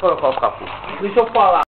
Colocar o. Deixa eu falar.